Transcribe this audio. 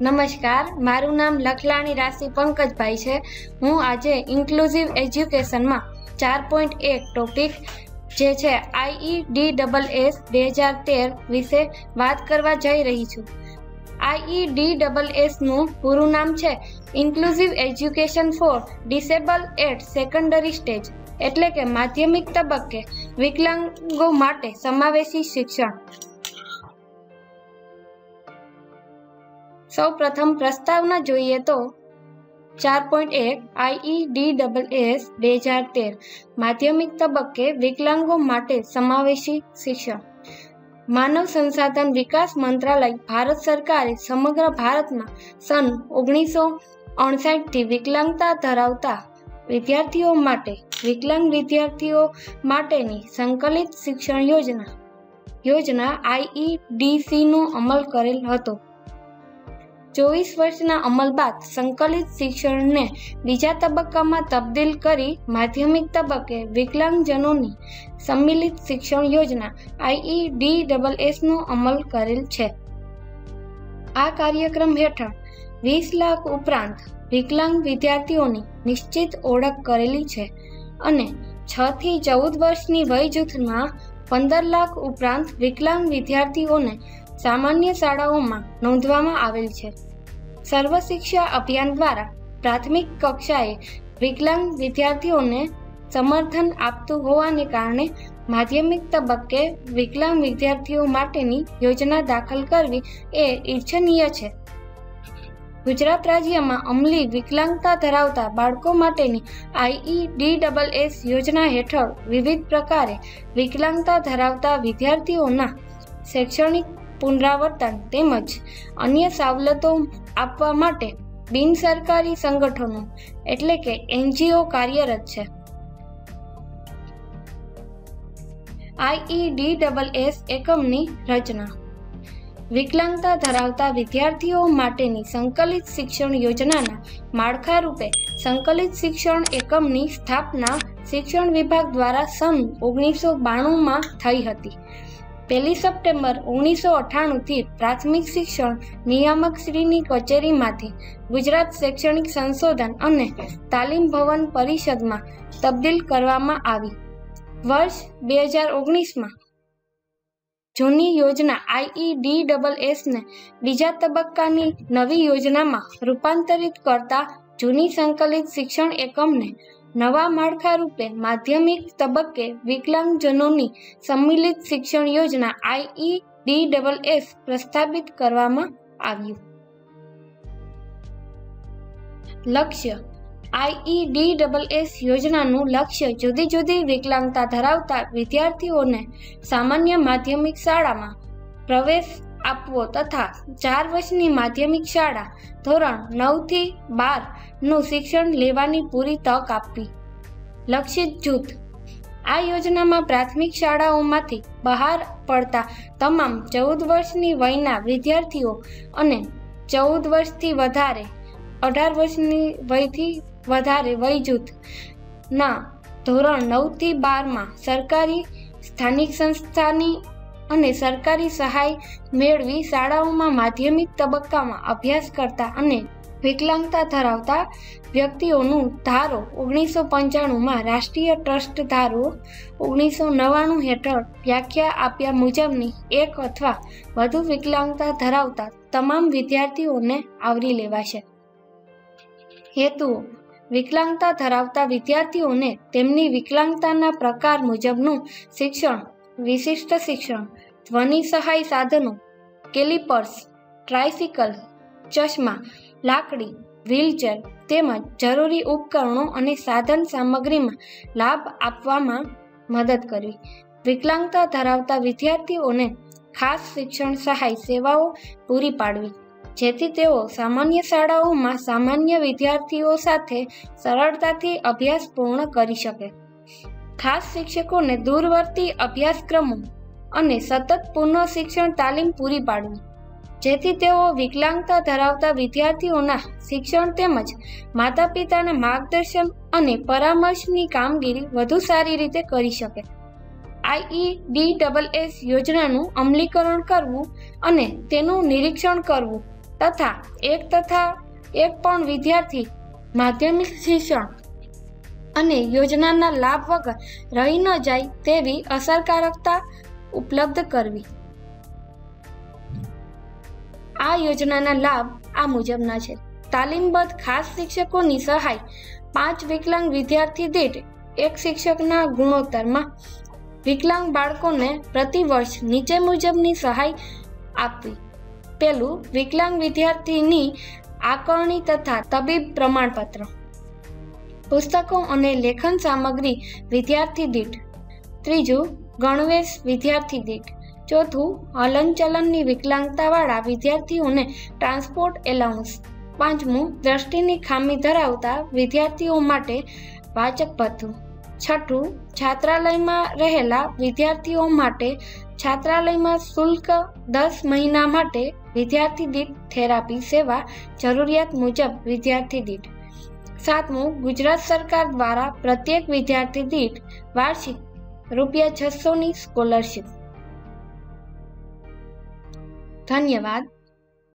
નમસ્કાર, મારું નામ લખલાણી રાશિ પંકજભાઈ છે. હું આજે ઇન્ક્લુઝિવ એજ્યુકેશનમાં ચાર પોઈન્ટ એક ટોપિક જે છે આઈ ડી ડબલ એસ બે હજાર તેર વિશે વાત કરવા જઈ રહી છું. આઈઈ ડી ડબલ એસનું પૂરું નામ છે inclusive education for disable at secondary stage એટલે કે માધ્યમિક તબક્કે વિકલાંગો માટે સમાવેશી શિક્ષણ. સૌ પ્રથમ પ્રસ્તાવના જોઈએ તો ચાર પોઈન્ટ એક આઈ ડી ડબલ એસ બે હજાર તેર માધ્યમિક તબક્કે વિકલાંગો માટે સમાવેશી શિક્ષણ. માનવ સંસાધન વિકાસ મંત્રાલય ભારત સરકારે સમગ્ર ભારતમાં સન ઓગણીસો અણસાઠથી વિકલાંગતા ધરાવતા વિદ્યાર્થીઓ માટે, વિકલાંગ વિદ્યાર્થીઓ માટેની સંકલિત શિક્ષણ યોજના યોજના આઈઈડીસીનો અમલ કરેલ હતો. ચોવીસ વર્ષના અમલ બાદ સંકલિત શિક્ષણને બીજા તબક્કામાં તબદીલ કરી માધ્યમિક તબક્કે વિકલાંગજનોની સંમિલિત શિક્ષણ યોજના આઈઈડી ડબલ એસનો અમલ કરેલ છે. આ કાર્યક્રમ હેઠળ વીસ લાખ ઉપરાંત વિકલાંગ વિદ્યાર્થીઓની નિશ્ચિત ઓળખ કરેલી છે અને છ થી ચૌદ વર્ષની વય જૂથમાં પંદર લાખ ઉપરાંત વિકલાંગ વિદ્યાર્થીઓને સામાન્ય શાળાઓમાં નોંધવામાં આવેલ છે. સર્વ શિક્ષા અભિયાન દ્વારા પ્રાથમિક કક્ષાએ વિકલાંગ વિદ્યાર્થીઓને સમર્થન આપતું હોવાને કારણે માધ્યમિક તબક્કે વિકલાંગ વિદ્યાર્થીઓ માટેની યોજના દાખલ કરવી એ ઈચ્છનીય છે. ગુજરાત રાજ્યમાં અમલી વિકલાંગતા ધરાવતા બાળકો માટેની આઈઈ ડી ડબલ એસ યોજના હેઠળ વિવિધ પ્રકારે વિકલાંગતા ધરાવતા વિદ્યાર્થીઓના શૈક્ષણિક પુનરાવર્તન તેમજ અન્ય સવલતો આપવા માટે બિન સરકારી સંગઠનો, એટલે કે એનજીઓ કાર્યરત છે. આઈઈડી ડબલ એસ એકમની રચના. વિકલાંગતા ધરાવતા વિદ્યાર્થીઓ માટેની સંકલિત શિક્ષણ યોજનાના માળખા રૂપે સંકલિત શિક્ષણ એકમની સ્થાપના શિક્ષણ વિભાગ દ્વારા સન ઓગણીસો બાણુંમાં થઈ હતી. પહેલી સપ્ટેમ્બર ઓગણીસો અઠ્ઠાણુંથી પ્રાથમિક શિક્ષણ નિયામક શ્રીની કચેરીમાંથી ગુજરાત શૈક્ષણિક સંશોધન અને તાલીમ ભવન પરિષદમાં તબદીલ કરવામાં આવી. વર્ષ બે હજાર ઓગણીસમાં જૂની યોજના આઈઈડી ડબલ એસને બીજા તબક્કાની નવી યોજનામાં રૂપાંતરિત કરતા જૂની સંકલિત શિક્ષણ એકમને નવા માળખા રૂપે માધ્યમિક તબક્કે વિકલાંગજનોની સંમિલિત શિક્ષણ યોજના આઈઈ ડી ડબલ એસ પ્રસ્થાપિત કરવામાં આવ્યું. લક્ષ્ય. આઈઈડી ડબલ એસ યોજનાનું લક્ષ્ય જુદી જુદી વિકલાંગતા ધરાવતા વિદ્યાર્થીઓને સામાન્ય માધ્યમિક શાળામાં પ્રવેશ આપવો તથા ચાર વર્ષની માધ્યમિક શાળા ધોરણ નવથી બારનું શિક્ષણ લેવાની પૂરી તક આપવી. લક્ષિત જૂથ. આ યોજનામાં પ્રાથમિક શાળાઓમાંથી બહાર પડતા તમામ ચૌદ વર્ષની વયના વિદ્યાર્થીઓ અને ચૌદ વર્ષથી વધારે, અઢાર વર્ષની વયથી વધારે વય જૂથના ધોરણ નવથી બારમાં સરકારી સ્થાનિક સંસ્થાની અને સરકારી સહાય મેળવી શાળાઓમાં માધ્યમિક તબક્કામાં અભ્યાસ કરતા અને વિકલાંગતા ધરાવતા વ્યક્તિઓનું ધારો ઓગણીસો પંચાણુંમાં રાષ્ટ્રીય ટ્રસ્ટ ધારો ઓગણીસો નવ્વાણું હેઠળ વ્યાખ્યા આપ્યા મુજબની એક અથવા વધુ વિકલાંગતા ધરાવતા તમામ વિદ્યાર્થીઓને આવરી લેવાશે. હેતુઓ. વિકલાંગતા ધરાવતા વિદ્યાર્થીઓને તેમની વિકલાંગતાના પ્રકાર મુજબનું શિક્ષણ, વિશિષ્ટ શિક્ષણ ધ્વનિ સહાય સાધનો, કેલિપર્સ ટ્રાયસિકલ ચશ્મા, લાકડી, વ્હીલચેર તેમજ જરૂરી ઉપકરણો અને સાધન સામગ્રીમાં લાભ આપવામાં મદદ કરવી વિકલાંગતા ધરાવતા વિદ્યાર્થીઓને ખાસ શિક્ષણ સહાય સેવાઓ પૂરી પાડવી, જેથી તેઓ સામાન્ય શાળાઓમાં સામાન્ય વિદ્યાર્થીઓ સાથે સરળતાથી અભ્યાસ પૂર્ણ કરી શકે. ખાસ શિક્ષકોને દૂરવર્તી અભ્યાસક્રમો અને સતત પુનઃ શિક્ષણ તાલીમ પૂરી પાડવી. જેથી તેઓ વિકલાંગતા ધરાવતા વિદ્યાર્થીઓના શિક્ષણ તેમજ માતા પિતાના માર્ગદર્શન અને પરામર્શની કામગીરી વધુ સારી રીતે કરી શકે. આઈઈ ડી ડબલ એસ યોજનાનું અમલીકરણ કરવું અને તેનું નિરીક્ષણ કરવું તથા એક તથા એક પણ વિદ્યાર્થી માધ્યમિક શિક્ષણ અને યોજનાના લાભ વગર રહી ન જાય તેવી અસરકારકતા ઉપલબ્ધ કરવી. આ યોજનાના લાભ આ મુજબના છે. તાલીમબદ્ધ ખાસ શિક્ષકોની સહાય પાંચ વિકલાંગ વિદ્યાર્થી દીઠ એક શિક્ષકના ગુણોત્તરમાં વિકલાંગ બાળકોને પ્રતિ વર્ષ નીચે મુજબની સહાય આપવી. પેલું, વિકલાંગ વિદ્યાર્થીની આકારણી તથા તબીબ પ્રમાણપત્ર. પુસ્તકો અને લેખન સામગ્રી વિદ્યાર્થી દીઠ. ત્રીજું ગણવેશ વિદ્યાર્થી દીઠ. ચોથું, હલનચલનની વિકલાંગતાવાળા વિદ્યાર્થીઓને ટ્રાન્સપોર્ટ એલાઉન્સ. પાંચમું, દ્રષ્ટિની ખામી ધરાવતા વિદ્યાર્થીઓ માટે વાચક ભથ્થું છઠ્ઠું, છાત્રાલયમાં રહેલા વિદ્યાર્થીઓ માટે છાત્રાલયમાં શુલ્ક દસ મહિના માટે વિદ્યાર્થી દીઠ થેરાપી સેવા જરૂરિયાત મુજબ વિદ્યાર્થી દીઠ. સાતમું, ગુજરાત સરકાર દ્વારા પ્રત્યેક વિદ્યાર્થી દીઠ વાર્ષિક રૂપિયા છસોની સ્કોલરશીપ ધન્યવાદ.